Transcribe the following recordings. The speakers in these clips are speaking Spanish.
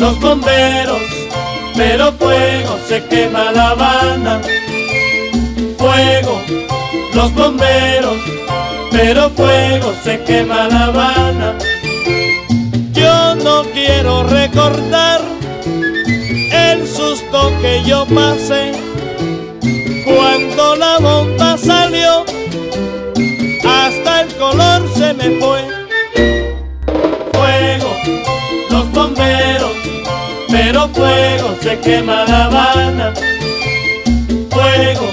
los bomberos, pero fuego se quema La Habana. Fuego, los bomberos, pero fuego se quema La Habana. Yo no quiero recordar el susto que yo pasé cuando la pero fuego se quema La Habana. Fuego,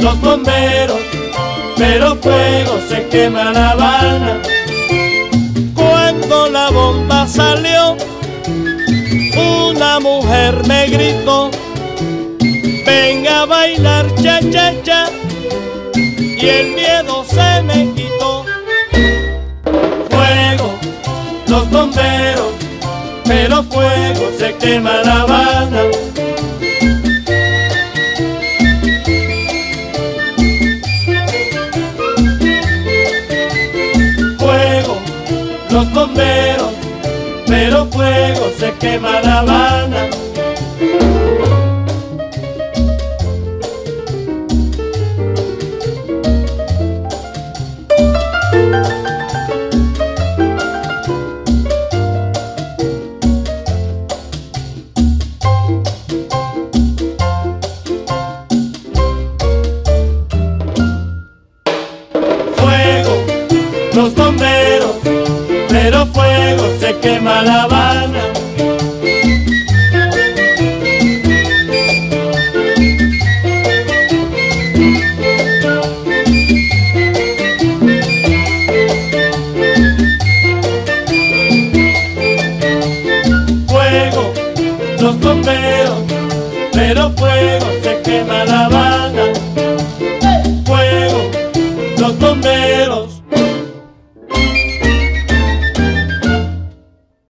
los bomberos, pero fuego se quema La Habana. Cuando la bomba salió, una mujer me gritó, venga a bailar cha cha cha, y el miedo se me pero fuego se quema La Habana. Fuego, los bomberos, pero fuego se quema La Habana. los bomberos, pero fuego se quema La Habana. Fuego, los bomberos, pero fuego se quema La Habana. Fuego, los bomberos.